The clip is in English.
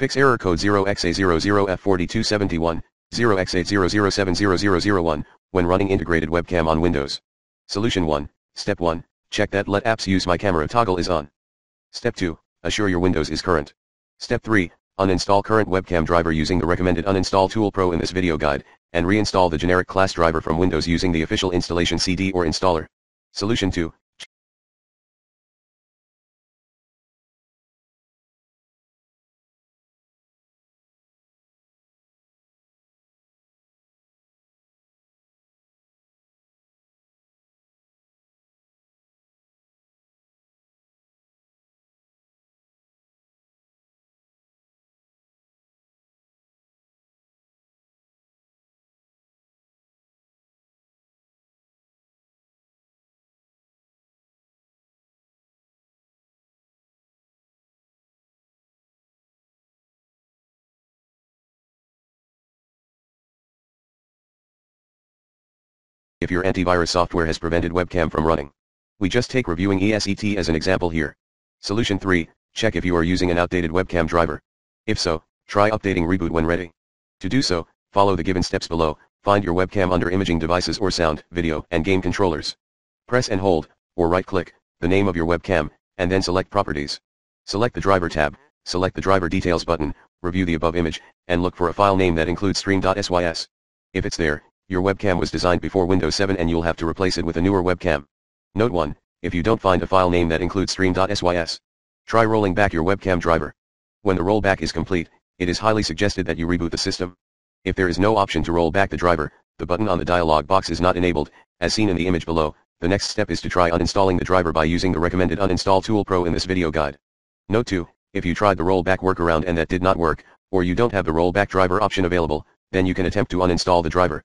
Fix error code 0xa00F4271, 0x80070001, when running integrated webcam on Windows. Solution 1, Step 1, check that Let Apps Use My Camera toggle is on. Step 2, assure your Windows is current. Step 3, uninstall current webcam driver using the recommended uninstall tool pro in this video guide, and reinstall the generic class driver from Windows using the official installation CD or installer. Solution 2, if your antivirus software has prevented webcam from running. We just take reviewing ESET as an example here. Solution 3, check if you are using an outdated webcam driver. If so, try updating reboot when ready. To do so, follow the given steps below, find your webcam under imaging devices or sound, video, and game controllers. Press and hold, or right-click, the name of your webcam, and then select Properties. Select the Driver tab, select the Driver Details button, review the above image, and look for a file name that includes stream.sys. If it's there, your webcam was designed before Windows 7 and you'll have to replace it with a newer webcam. Note 1, if you don't find a file name that includes stream.sys, try rolling back your webcam driver. When the rollback is complete, it is highly suggested that you reboot the system. If there is no option to roll back the driver, the button on the dialog box is not enabled, as seen in the image below, the next step is to try uninstalling the driver by using the recommended uninstall tool pro in this video guide. Note 2, if you tried the rollback workaround and that did not work, or you don't have the rollback driver option available, then you can attempt to uninstall the driver.